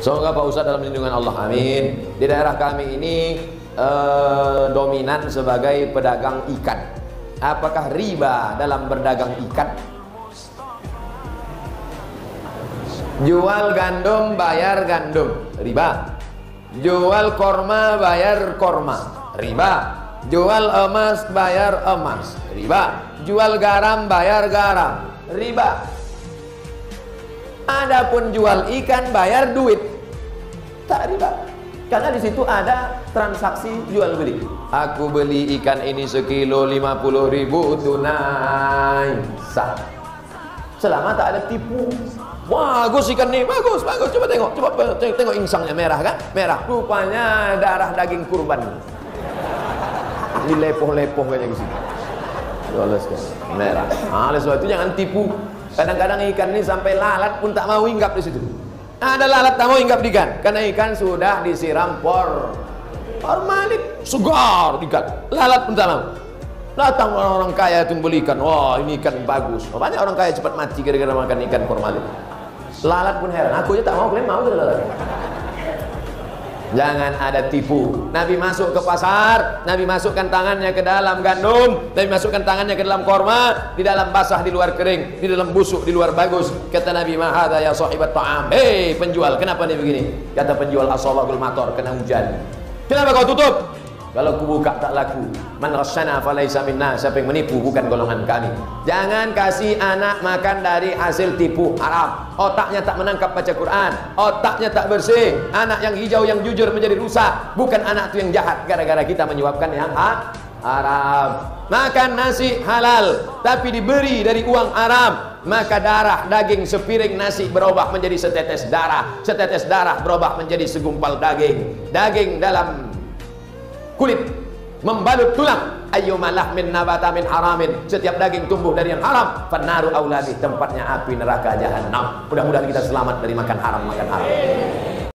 Semoga Pak Ustadz dalam lindungan Allah. Amin. Di daerah kami ini eh, dominan sebagai pedagang ikan. Apakah riba dalam berdagang ikan? Jual gandum bayar gandum, riba. Jual korma bayar korma, riba. Jual emas bayar emas, riba. Jual garam bayar garam, riba. Adapun jual ikan bayar duit, tak riba. Karena di situ ada transaksi jual beli. Aku beli ikan ini sekilo 50 ribu tunai sah. Selama tak ada tipu. Bagus ikan nih, bagus, bagus. Coba tengok, coba tengok, tengok insangnya merah kan? Merah. Rupanya darah daging kurban. Dilepoh-lepoh kayaknya di sini. Kan? Merah. Ah, oleh sebab itu jangan tipu. Kadang-kadang ikan ini sampai lalat pun tak mau hinggap di situ. Ada lalat tak mau hinggap di ikan karena ikan sudah disiram por formalin segar ikan. Lalat pun tak mau. Datang orang-orang kaya itu beli ikan. Wah, ini ikan bagus. Oh, banyak orang kaya cepat mati gara-gara makan ikan formalin. Lalat pun heran. Aku aja tak mau, kalian mau ke lalat? Jangan ada tipu. Nabi masuk ke pasar, Nabi masukkan tangannya ke dalam gandum, Nabi masukkan tangannya ke dalam korma, di dalam basah, di luar kering, di dalam busuk, di luar bagus. Kata Nabi Mahada ya sahibat ta'am. Hei penjual, kenapa nih begini? Kata penjual asalahul mator, kena hujan. Kenapa kau tutup? Kalau ku buka tak laku. Man rasyana falaisa minna. Siapa yang menipu bukan golongan kami. Jangan kasih anak makan dari hasil tipu haram. Otaknya tak menangkap baca Quran. Otaknya tak bersih. Anak yang hijau yang jujur menjadi rusak. Bukan anak itu yang jahat gara-gara kita menyebabkan yang ha haram. Makan nasi halal tapi diberi dari uang haram. Maka darah daging sepiring nasi berubah menjadi setetes darah. Setetes darah berubah menjadi segumpal daging. Daging dalam kulit. Membalut tulang. Ayyuma lahmin nabata min haramin. Setiap daging tumbuh dari yang haram. Fanaru auladi. Tempatnya api neraka jahanam mudah-mudahan kita selamat dari makan haram makan haram